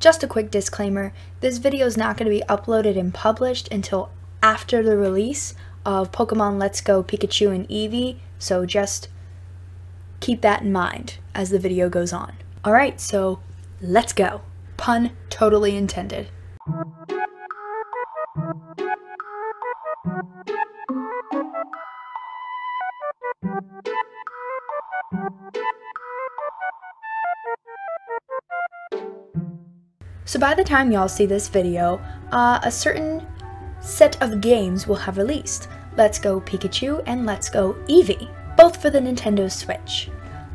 Just a quick disclaimer, this video is not going to be uploaded and published until after the release of Pokemon Let's Go Pikachu and Eevee, so just keep that in mind as the video goes on. Alright, so let's go. Pun totally intended. So by the time y'all see this video, uh, a certain set of games will have released. Let's Go Pikachu and Let's Go Eevee, both for the Nintendo Switch.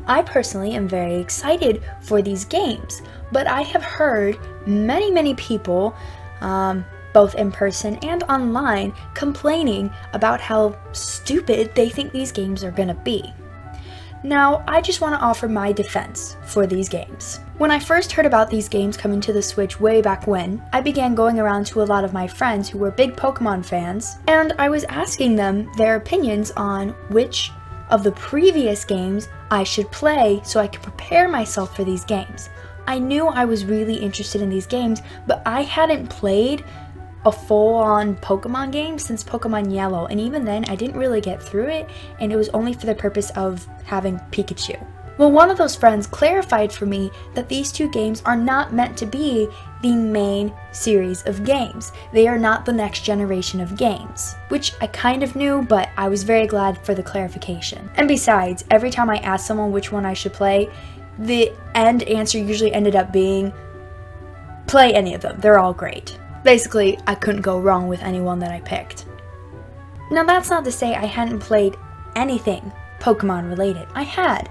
I personally am very excited for these games, but I have heard many, many people, um, both in person and online, complaining about how stupid they think these games are gonna be. Now, I just want to offer my defense for these games. When I first heard about these games coming to the Switch way back when, I began going around to a lot of my friends who were big Pokemon fans, and I was asking them their opinions on which of the previous games I should play so I could prepare myself for these games. I knew I was really interested in these games, but I hadn't played a full-on Pokemon game since Pokemon Yellow, and even then I didn't really get through it, and it was only for the purpose of having Pikachu. Well, one of those friends clarified for me that these two games are not meant to be the main series of games. They are not the next generation of games, which I kind of knew, but I was very glad for the clarification. And besides, every time I asked someone which one I should play, the end answer usually ended up being play any of them, they're all great. Basically, I couldn't go wrong with anyone that I picked. Now, that's not to say I hadn't played anything Pokemon related. I had.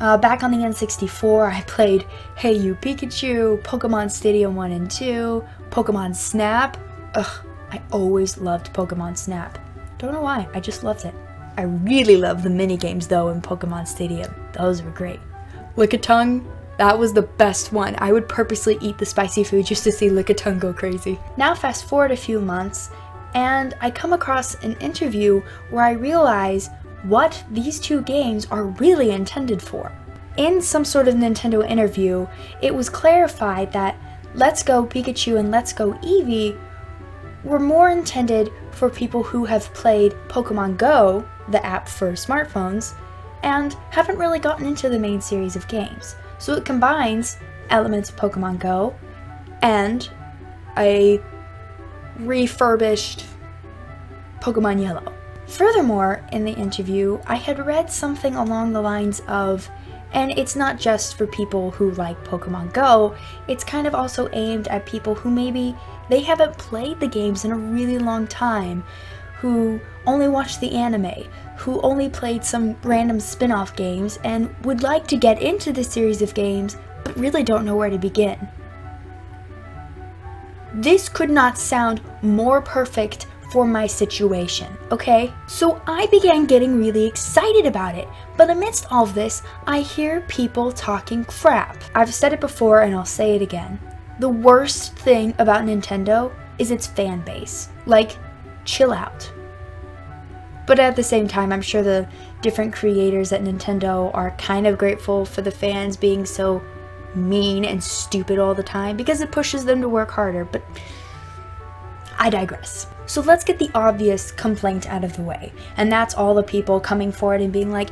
Uh, back on the N64, I played Hey You Pikachu, Pokemon Stadium 1 and 2, Pokemon Snap. Ugh, I always loved Pokemon Snap. Don't know why, I just loved it. I really love the mini games though in Pokemon Stadium. Those were great. Lickitung, that was the best one. I would purposely eat the spicy food just to see Lickitung go crazy. Now fast forward a few months, and I come across an interview where I realize what these two games are really intended for. In some sort of Nintendo interview, it was clarified that Let's Go Pikachu and Let's Go Eevee were more intended for people who have played Pokemon Go, the app for smartphones, and haven't really gotten into the main series of games. So it combines elements of Pokemon Go and a refurbished Pokemon Yellow. Furthermore, in the interview, I had read something along the lines of, and it's not just for people who like Pokemon Go, it's kind of also aimed at people who maybe they haven't played the games in a really long time, who only watched the anime, who only played some random spin off games, and would like to get into the series of games, but really don't know where to begin. This could not sound more perfect for my situation, okay? So I began getting really excited about it, but amidst all this, I hear people talking crap. I've said it before and I'll say it again. The worst thing about Nintendo is its fan base. Like, chill out. But at the same time, I'm sure the different creators at Nintendo are kind of grateful for the fans being so mean and stupid all the time because it pushes them to work harder, but I digress. So let's get the obvious complaint out of the way, and that's all the people coming forward and being like,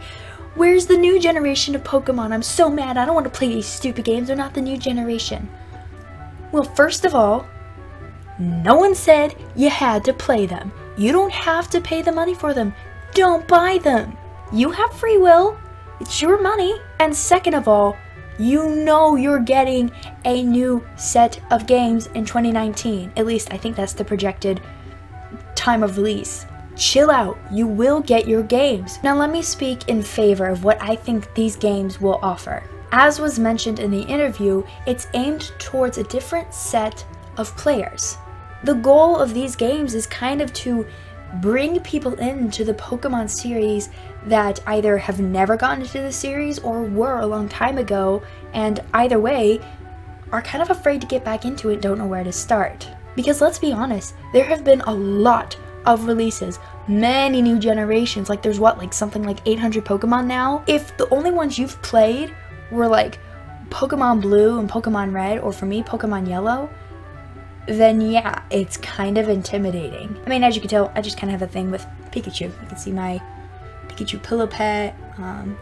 Where's the new generation of Pokemon? I'm so mad. I don't want to play these stupid games. They're not the new generation. Well, first of all, no one said you had to play them. You don't have to pay the money for them. Don't buy them. You have free will. It's your money. And second of all, you know you're getting a new set of games in 2019. At least I think that's the projected time of release. Chill out, you will get your games. Now let me speak in favor of what I think these games will offer. As was mentioned in the interview, it's aimed towards a different set of players. The goal of these games is kind of to bring people into the Pokemon series that either have never gotten into the series or were a long time ago, and either way, are kind of afraid to get back into it, don't know where to start. Because let's be honest, there have been a lot of releases, many new generations. Like there's what, like something like 800 Pokemon now? If the only ones you've played were like Pokemon Blue and Pokemon Red, or for me, Pokemon Yellow, then yeah, it's kind of intimidating. I mean, as you can tell, I just kind of have a thing with Pikachu. You can see my Pikachu pillow pet. Um,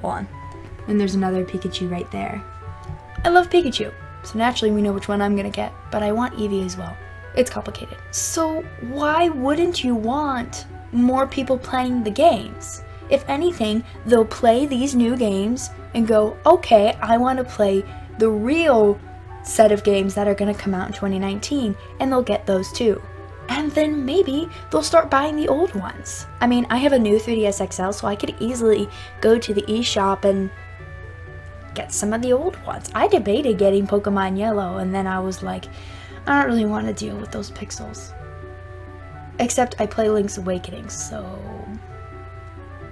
hold on. And there's another Pikachu right there. I love Pikachu, so naturally we know which one I'm gonna get, but I want Eevee as well. It's complicated. So why wouldn't you want more people playing the games? If anything, they'll play these new games and go, okay, I want to play the real set of games that are going to come out in 2019, and they'll get those too. And then maybe they'll start buying the old ones. I mean, I have a new 3DS XL, so I could easily go to the eShop and get some of the old ones. I debated getting Pokemon Yellow, and then I was like, I don't really want to deal with those pixels. Except I play Link's Awakening, so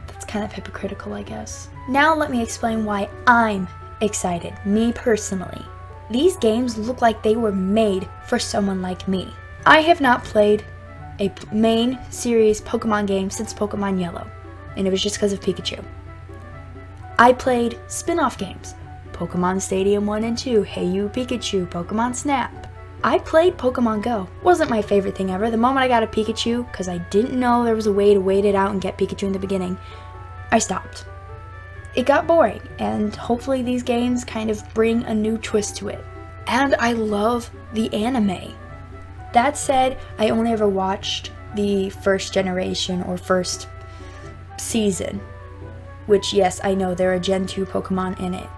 that's kind of hypocritical, I guess. Now let me explain why I'm excited, me personally. These games look like they were made for someone like me. I have not played a main series Pokemon game since Pokemon Yellow, and it was just because of Pikachu. I played spin-off games, Pokemon Stadium 1 and 2, Hey You Pikachu, Pokemon Snap. I played Pokemon Go. Wasn't my favorite thing ever. The moment I got a Pikachu, because I didn't know there was a way to wait it out and get Pikachu in the beginning, I stopped. It got boring, and hopefully these games kind of bring a new twist to it. And I love the anime. That said, I only ever watched the first generation or first season, which yes, I know there are Gen 2 Pokemon in it.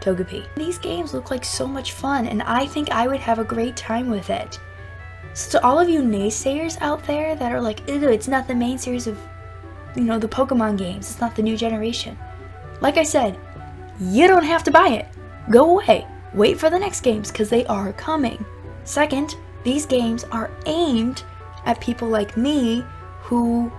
Togepi. These games look like so much fun, and I think I would have a great time with it. So to all of you naysayers out there that are like, ew, it's not the main series of, you know, the Pokemon games, it's not the new generation. Like I said, you don't have to buy it. Go away. Wait for the next games, because they are coming. Second, these games are aimed at people like me who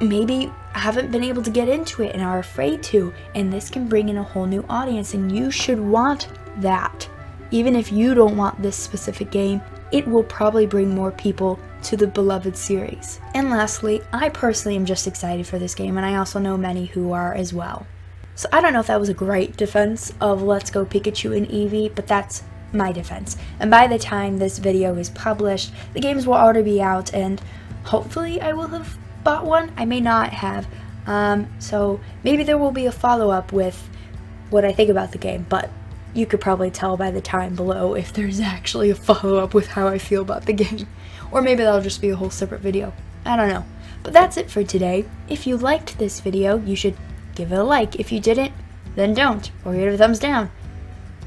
maybe haven't been able to get into it and are afraid to, and this can bring in a whole new audience, and you should want that. Even if you don't want this specific game, it will probably bring more people to the beloved series. And lastly, I personally am just excited for this game, and I also know many who are as well. So I don't know if that was a great defense of Let's Go Pikachu and Eevee, but that's my defense. And by the time this video is published, the games will already be out, and hopefully I will have bought one. I may not have. Um, so maybe there will be a follow-up with what I think about the game, but you could probably tell by the time below if there's actually a follow-up with how I feel about the game. Or maybe that'll just be a whole separate video. I don't know. But that's it for today. If you liked this video, you should give it a like. If you didn't, then don't, or give it a thumbs down.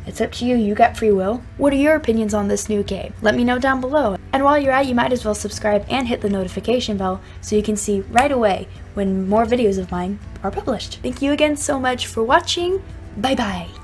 It's up to you, you got free will. What are your opinions on this new game? Let me know down below. And while you're at, you might as well subscribe and hit the notification bell so you can see right away when more videos of mine are published. Thank you again so much for watching. Bye bye.